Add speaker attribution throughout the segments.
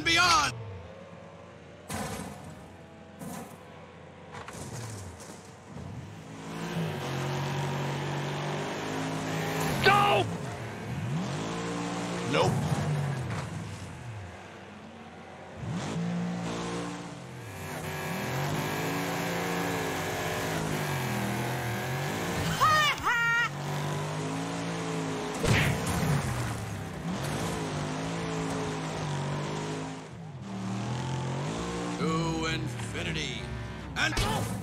Speaker 1: and beyond!
Speaker 2: Go!
Speaker 1: Nope. And... To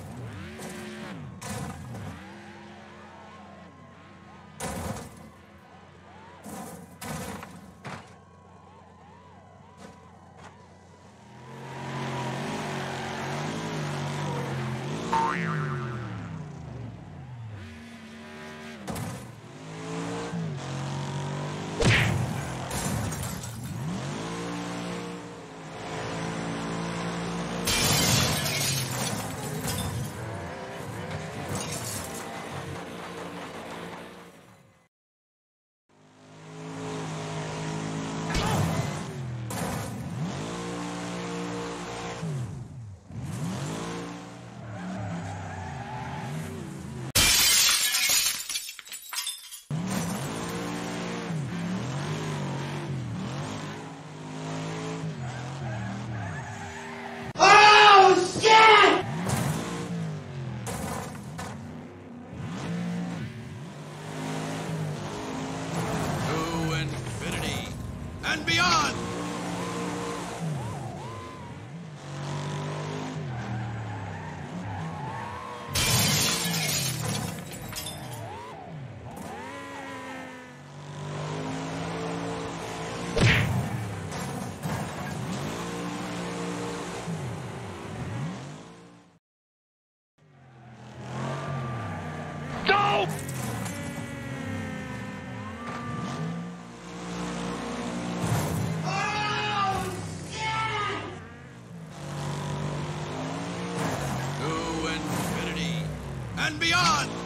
Speaker 1: beyond!
Speaker 2: Go!
Speaker 1: And beyond!